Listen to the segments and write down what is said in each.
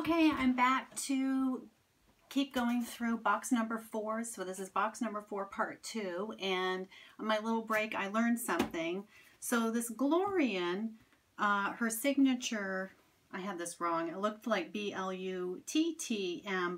Okay, I'm back to keep going through box number four. So this is box number four, part two. And on my little break, I learned something. So this Glorian, uh, her signature, I had this wrong. It looked like B-L-U-T-T-M,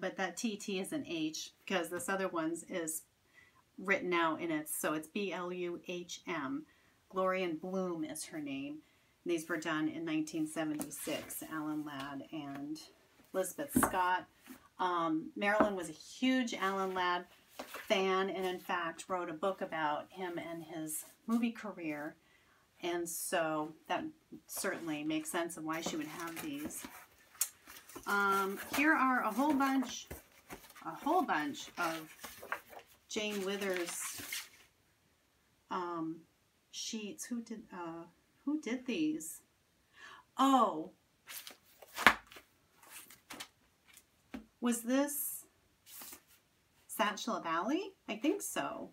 but that T-T is an H because this other one's is written out in it. So it's B-L-U-H-M. Glorian Bluhm is her name. These were done in 1976, Alan Ladd and Elizabeth Scott. Um, Marilyn was a huge Alan Ladd fan and in fact wrote a book about him and his movie career. And so that certainly makes sense of why she would have these. Um, here are a whole bunch, a whole bunch of Jane Withers um, sheets. Who did, uh, who did these? Oh, Was this Satch LaValley? I think so.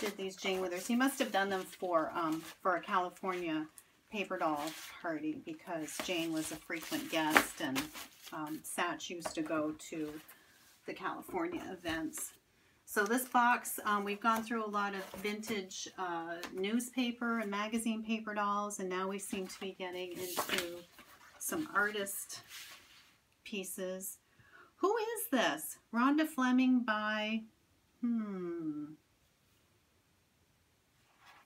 Did these Jane Withers. He must have done them for um, for a California paper doll party because Jane was a frequent guest and um, Satch used to go to the California events. So this box, um, we've gone through a lot of vintage uh, newspaper and magazine paper dolls, and now we seem to be getting into some artist pieces. Who is this? Rhonda Fleming by, hmm,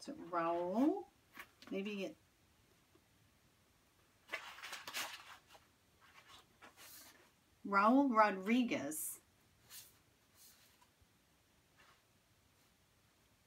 is it Raul? Maybe it, Raul Rodriguez.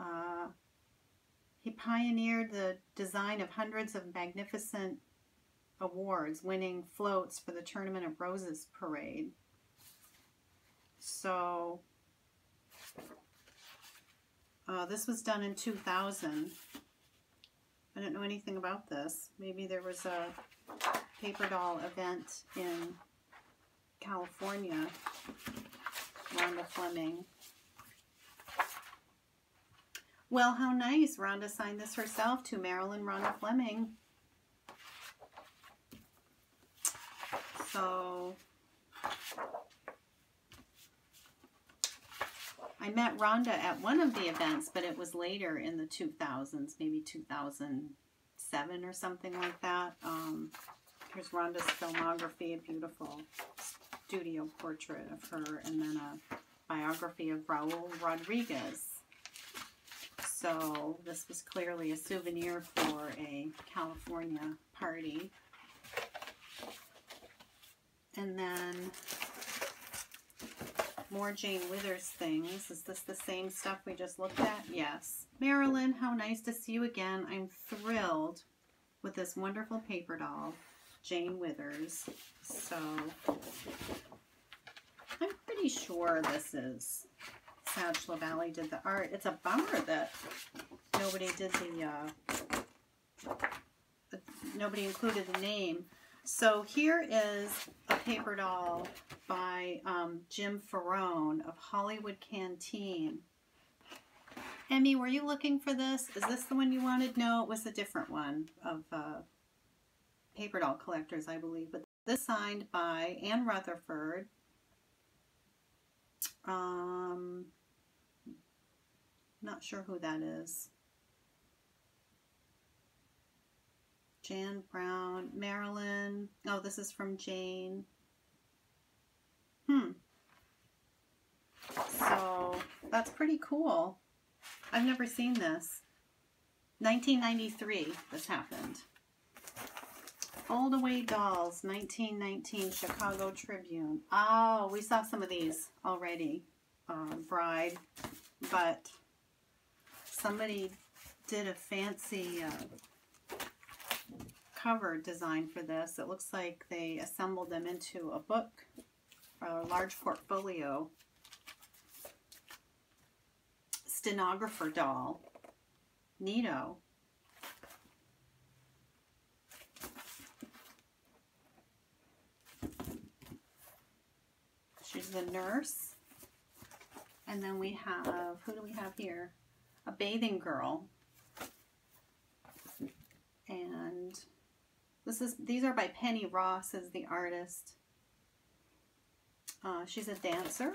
Uh, he pioneered the design of hundreds of magnificent awards, winning floats for the Tournament of Roses parade. So uh, this was done in 2000. I don't know anything about this. Maybe there was a paper doll event in California. Rhonda Fleming. Well, how nice. Rhonda signed this herself to Marilyn Rhonda Fleming. So I met Rhonda at one of the events, but it was later in the 2000s, maybe 2007 or something like that. Um, here's Rhonda's filmography, a beautiful studio portrait of her, and then a biography of Raul Rodriguez. So this was clearly a souvenir for a California party. And then more Jane Withers things. Is this the same stuff we just looked at? Yes. Marilyn, how nice to see you again. I'm thrilled with this wonderful paper doll, Jane Withers. So, I'm pretty sure this is Satch LaValley did the art. It's a bummer that nobody did the, uh, nobody included the name. So here is a paper doll by um, Jim Faraone of Hollywood Canteen. Emmy, were you looking for this? Is this the one you wanted? No, it was a different one of uh, paper doll collectors, I believe. But this signed by Ann Rutherford. Um, not sure who that is. Jan Brown, Marilyn. Oh, this is from Jane. Hmm. So that's pretty cool. I've never seen this. 1993 this happened. Fold-Away Dolls, 1919 Chicago Tribune. Oh, we saw some of these already. Uh, Bride, but somebody did a fancy uh, cover design for this. It looks like they assembled them into a book, a large portfolio. Stenographer doll. Nito. She's the nurse. And then we have, who do we have here? A bathing girl. And this is these are by Penny Ross as the artist. Uh, she's a dancer.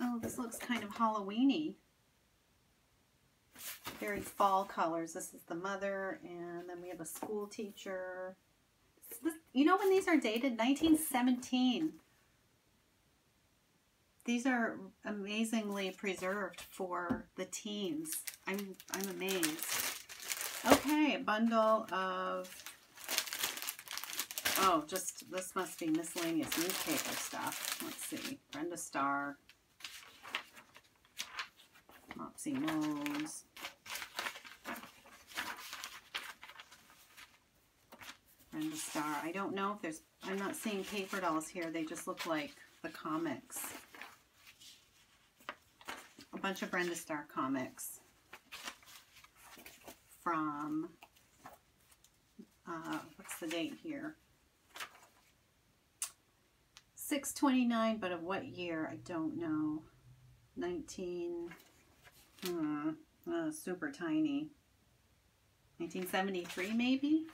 Oh, this looks kind of Halloweeny. Very fall colors. This is the mother, and then we have a school teacher. You know when these are dated? 1917. These are amazingly preserved for the teens. I'm, I'm amazed. Okay, a bundle of, oh, just, this must be miscellaneous newspaper stuff. Let's see, Brenda Starr, Mopsy Moles, Brenda Starr. I don't know if there's, I'm not seeing paper dolls here. They just look like the comics. A bunch of Brenda Starr comics from, uh, what's the date here? 629, but of what year? I don't know. 19, hmm, uh, super tiny. 1973 maybe?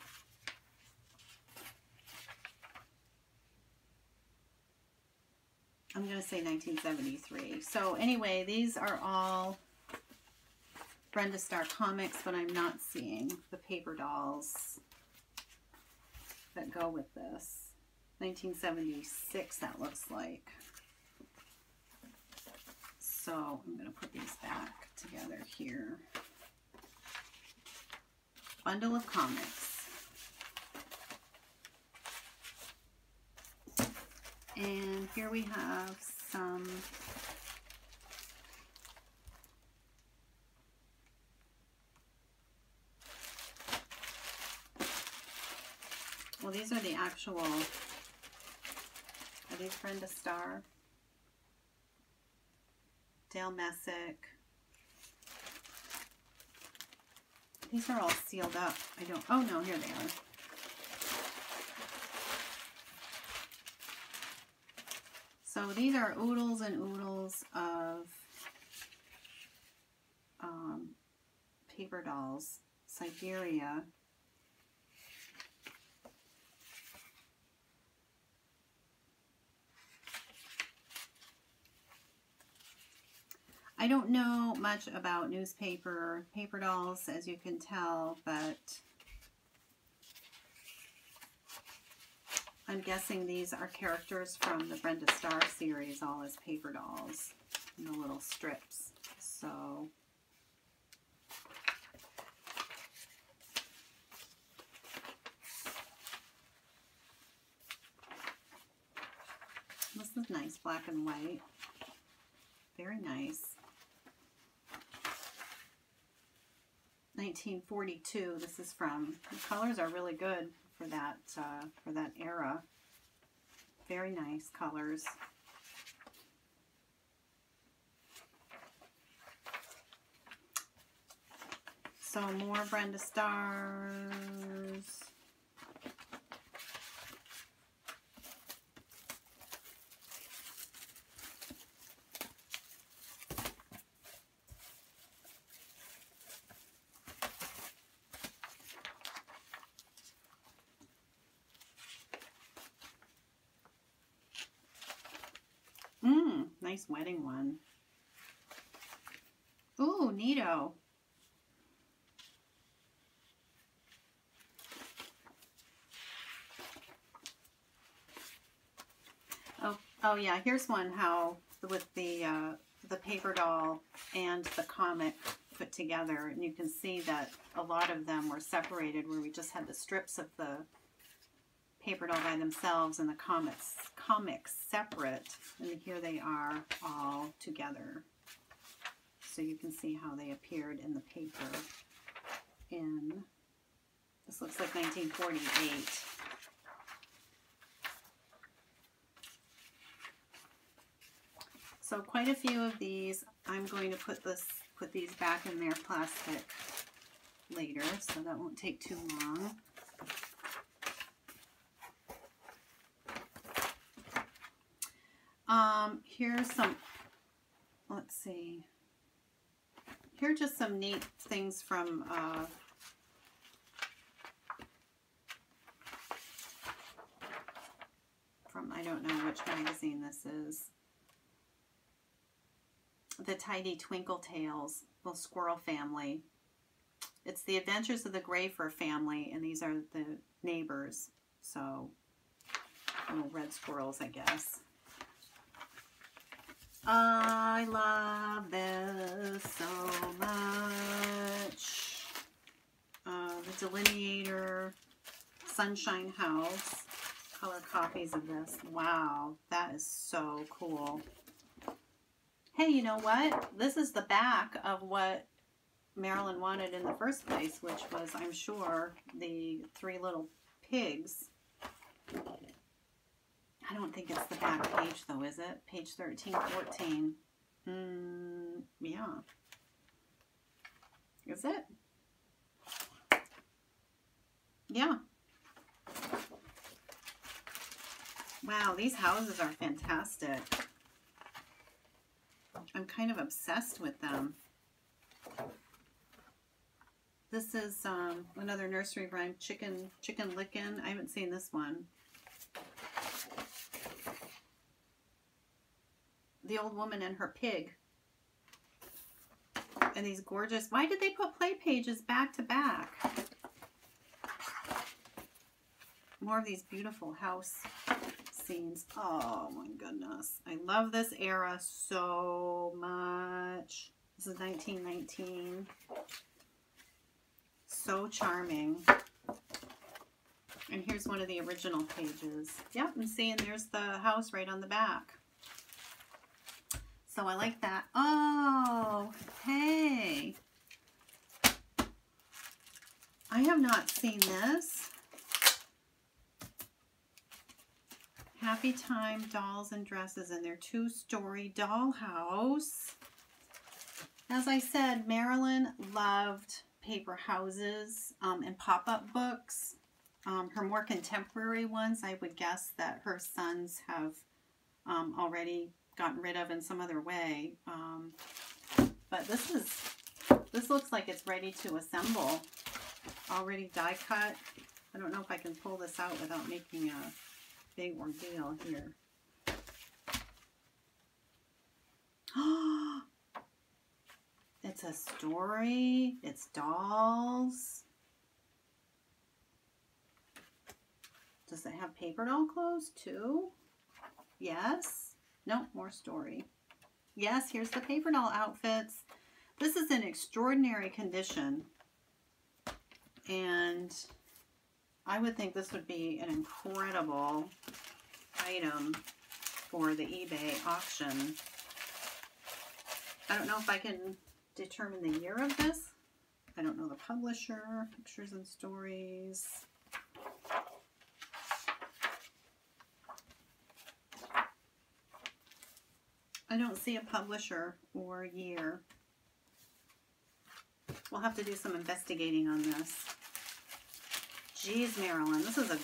I'm going to say 1973. So anyway, these are all Brenda Starr comics, but I'm not seeing the paper dolls that go with this. 1976, that looks like. So I'm going to put these back together here. Bundle of comics. And here we have some Well, these are the actual, are these Brenda Starr? Dale Messick. These are all sealed up. I don't, oh no, here they are. So these are oodles and oodles of um, paper dolls. Siberia. I don't know much about newspaper paper dolls, as you can tell, but I'm guessing these are characters from the Brenda Starr series, all as paper dolls in the little strips. So this is nice, black and white. Very nice. 1942. This is from. The colors are really good for that uh, for that era. Very nice colors. So more Brenda Starrs. Nice wedding one. Ooh, neato. Oh, oh yeah, here's one how with the uh, the paper doll and the comic put together. And you can see that a lot of them were separated where we just had the strips of the paper doll by themselves and the comics comics separate and here they are all together. So you can see how they appeared in the paper in this looks like 1948 so quite a few of these I'm going to put this put these back in their plastic later so that won't take too long Um, here's some, let's see. Here are just some neat things from uh, from, I don't know which magazine this is. The Tidy Twinkle Tales, little squirrel family. It's the adventures of the Grayfur family, and these are the neighbors. So, little red squirrels, I guess. I love this so much. Uh, the Delineator Sunshine House. Color copies of this. Wow, that is so cool. Hey, you know what? This is the back of what Marilyn wanted in the first place, which was, I'm sure, the three little pigs. I don't think it's the back page, though, is it? Page 13, 14. Mm, yeah. Is it? Yeah. Wow, these houses are fantastic. I'm kind of obsessed with them. This is um, another nursery rhyme, Chicken Chicken Lickin'. I haven't seen this one. The old woman and her pig. And these gorgeous, why did they put play pages back to back? More of these beautiful house scenes. Oh my goodness. I love this era so much. This is 1919 so charming. And here's one of the original pages. Yep, and see, and there's the house right on the back. So I like that. Oh, hey. I have not seen this. Happy Time Dolls and Dresses in their two-story dollhouse. As I said, Marilyn loved paper houses um, and pop-up books. Um, her more contemporary ones, I would guess that her sons have um, already gotten rid of in some other way. Um, but this is this looks like it's ready to assemble. Already die cut. I don't know if I can pull this out without making a big ordeal here. It's a story. It's dolls. Does it have paper doll clothes too? Yes. No, more story. Yes, here's the paper doll outfits. This is in extraordinary condition. And I would think this would be an incredible item for the eBay auction. I don't know if I can determine the year of this. I don't know the publisher, pictures and stories. I don't see a publisher or year. We'll have to do some investigating on this. Geez, Marilyn, this is a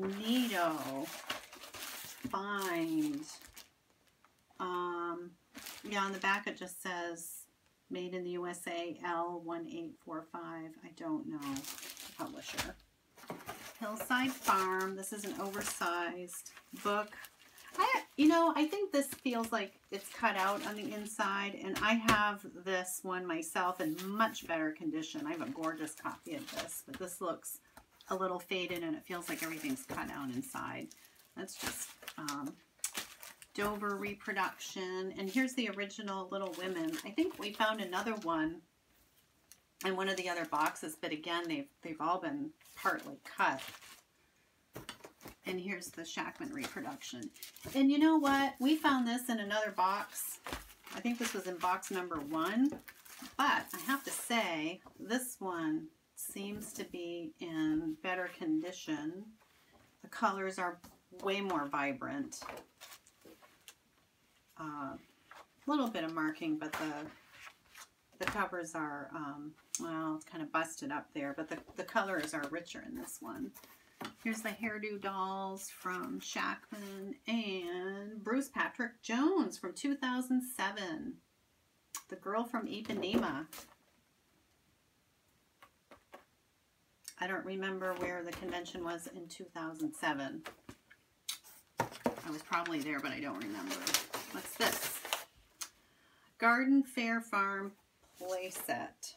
neato find. Um, yeah, on the back it just says Made in the USA L1845. I don't know the publisher. Hillside Farm. This is an oversized book. I, you know, I think this feels like it's cut out on the inside, and I have this one myself in much better condition. I have a gorgeous copy of this, but this looks a little faded, and it feels like everything's cut out inside. That's just um, Dover reproduction. And here's the original Little Women. I think we found another one in one of the other boxes, but again, they've, they've all been partly cut. And here's the Shackman reproduction. And you know what? We found this in another box. I think this was in box number one. But I have to say, this one seems to be in better condition. The colors are way more vibrant a uh, little bit of marking, but the the covers are, um, well, it's kind of busted up there, but the, the colors are richer in this one. Here's the hairdo dolls from Shackman and Bruce Patrick Jones from 2007. The Girl from Ipanema. I don't remember where the convention was in 2007. I was probably there, but I don't remember. What's this? Garden Fair Farm playset.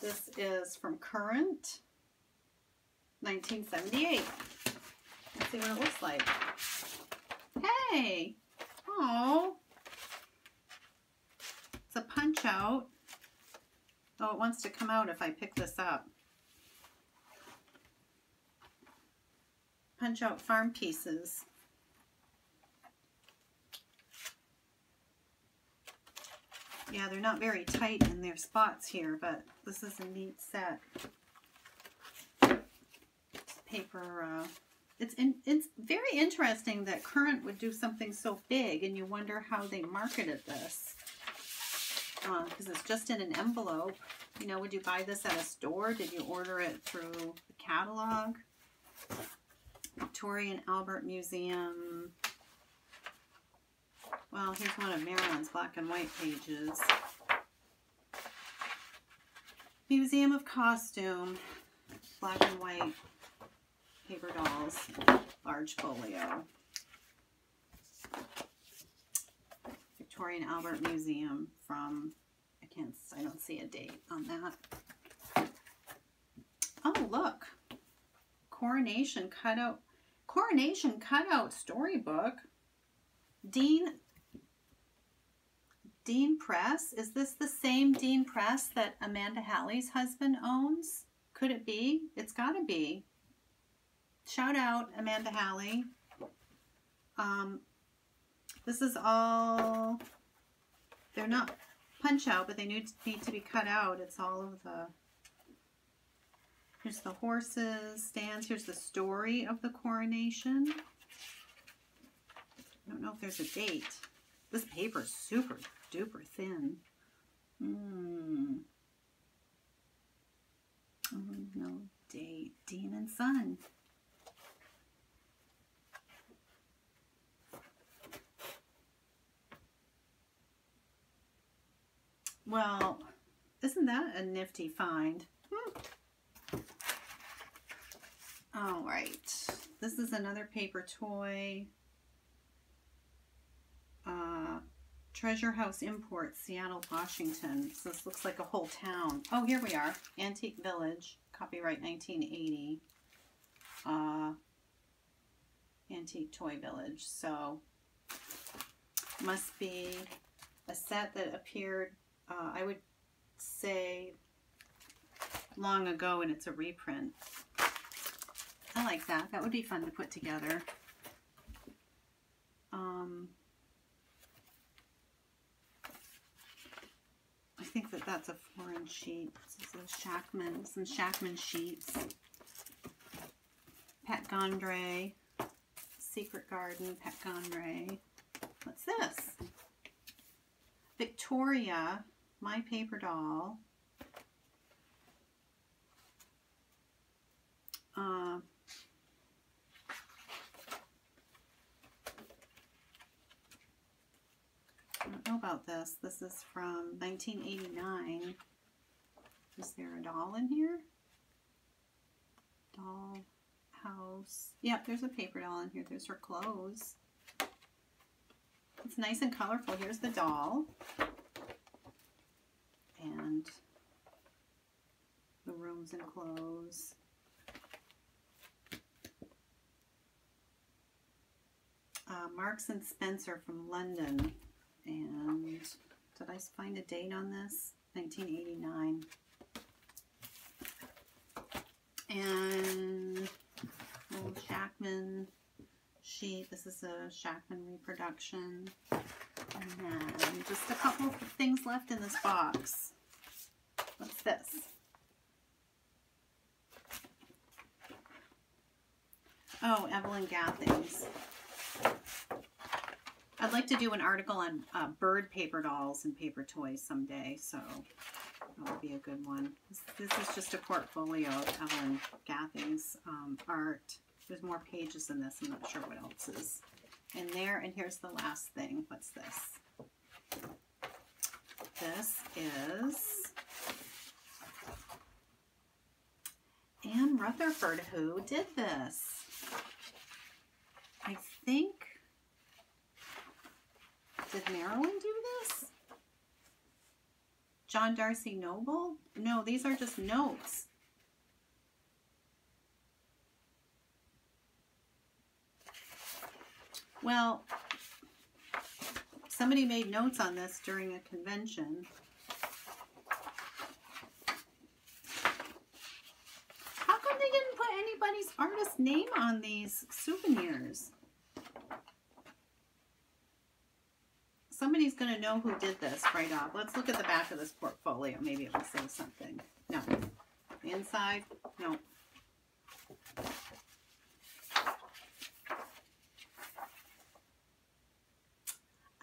This is from Current, 1978. Let's see what it looks like. Hey! Oh! It's a punch out. Oh, it wants to come out if I pick this up. Punch out farm pieces. Yeah, they're not very tight in their spots here, but this is a neat set. Paper, uh, it's in, it's very interesting that Current would do something so big and you wonder how they marketed this. Because uh, it's just in an envelope. You know, would you buy this at a store? Did you order it through the catalog? Victoria and Albert Museum, well, here's one of Marilyn's black and white pages. Museum of Costume, black and white paper dolls, large folio. Victorian Albert Museum from, I can't, I don't see a date on that. Oh, look. Coronation cutout, Coronation cutout storybook. Dean Dean Press. Is this the same Dean Press that Amanda Halley's husband owns? Could it be? It's got to be. Shout out Amanda Halley. Um, this is all, they're not punch out, but they need, to be cut out. It's all of the, here's the horses, stands. Here's the story of the coronation. I don't know if there's a date. This paper is super duper thin. Hmm. Oh, no date. Dean and Son. Well, isn't that a nifty find? Hmm. All right. This is another paper toy. Uh, Treasure House Imports, Seattle, Washington. So this looks like a whole town. Oh, here we are. Antique Village, copyright 1980. Uh, Antique Toy Village. So must be a set that appeared, uh, I would say, long ago and it's a reprint. I like that. That would be fun to put together. Um, I think that that's a foreign sheet. This is Shackman, some Shackman sheets. Pat Gondry, Secret Garden, Pat Gondry. What's this? Victoria, My Paper Doll. Uh, don't know about this. This is from 1989. Is there a doll in here? Doll house. Yep, there's a paper doll in here. There's her clothes. It's nice and colorful. Here's the doll. And the rooms and clothes. Uh, Marks and Spencer from London. And did I find a date on this? 1989. And old Shackman sheet. This is a Shackman reproduction. And then just a couple of things left in this box. What's this? Oh, Evelyn Gathings. I'd like to do an article on uh, bird paper dolls and paper toys someday, so that would be a good one. This, this is just a portfolio of Evelyn Gathing's um, art. There's more pages than this. I'm not sure what else is in there. And here's the last thing. What's this? This is Ann Rutherford who did this. I think Did Marilyn do this? John Darcy Noble? No, these are just notes. Well, somebody made notes on this during a convention. How come they didn't put anybody's artist name on these souvenirs? Somebody's going to know who did this right off. Let's look at the back of this portfolio. Maybe it will say something. No. Inside? No.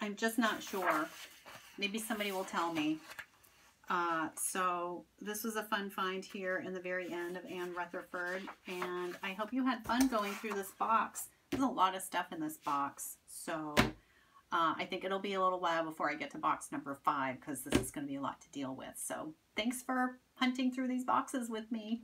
I'm just not sure. Maybe somebody will tell me. Uh, so this was a fun find here in the very end of Ann Rutherford. And I hope you had fun going through this box. There's a lot of stuff in this box. So uh, I think it'll be a little while before I get to box number five because this is going to be a lot to deal with. So thanks for hunting through these boxes with me.